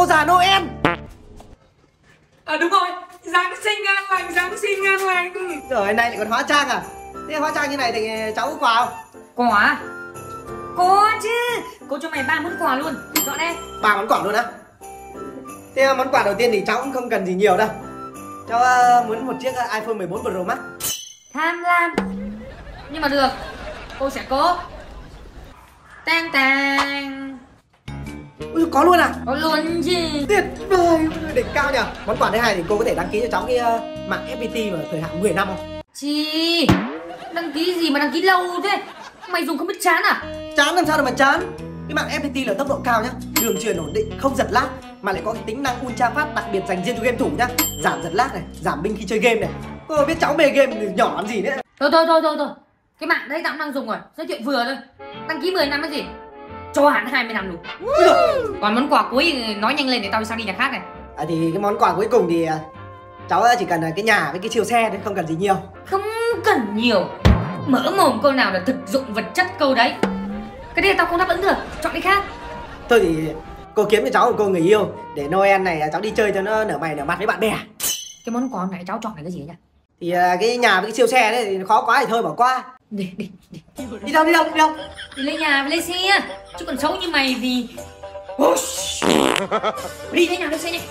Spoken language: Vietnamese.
Cô già Noel. À đúng rồi. Giáng sinh an lành Giáng sinh an lành. Rồi nay lại còn hóa trang à? Thế hóa trang như này thì cháu có quà không? Quà à? Có chứ Cô cho mày ba món quà luôn. Chọn đây. Ba món quà luôn á? Thế món quà đầu tiên thì cháu cũng không cần gì nhiều đâu. Cháu uh, muốn một chiếc uh, iPhone 14 Pro Max. Tham lam. Nhưng mà được Cô sẽ cố. Tang tang có luôn à? Có luôn chứ. Tuyệt vời, đỉnh cao nhỉ Món quà thứ hai thì cô có thể đăng ký cho cháu cái uh, mạng FPT mà thời hạn 10 năm không? Chi Đăng ký gì mà đăng ký lâu thế? Mày dùng không biết chán à? Chán làm sao để mà chán? Cái mạng FPT là tốc độ cao nhá. Đường truyền ổn định, không giật lag Mà lại có cái tính năng ultra fast đặc biệt dành riêng cho game thủ nhá. Giảm giật lag này, giảm binh khi chơi game này. Cô biết cháu mê game nhỏ làm gì nữa Thôi thôi thôi thôi thôi. Cái mạng đấy tao đang dùng rồi. Giới thiệu vừa thôi. Đăng ký 10 năm cái gì Cho hẳn 20 năm luôn. Còn món quà cuối nói nhanh lên để tao đi sang đi nhà khác này. À, Thì cái món quà cuối cùng thì à, Cháu chỉ cần cái nhà với cái chiều xe thôi, không cần gì nhiều. Không cần nhiều. Mở mồm câu nào là thực dụng vật chất câu đấy. Cái này tao không đáp ứng được. Chọn cái khác. Thôi thì cô kiếm cho cháu một cô người yêu. Để Noel này cháu đi chơi cho nó nở mày nở mặt với bạn bè. Cái món quà này cháu chọn là cái gì nhỉ? Thì à, cái nhà với cái siêu xe đấy thì khó quá thì thôi bỏ qua. Đi đi đi Đi đâu đi đâu đi đâu? Đi lấy nhà lấy xe Chứ còn xấu như mày thì Đi lấy nhà lấy xe nhanh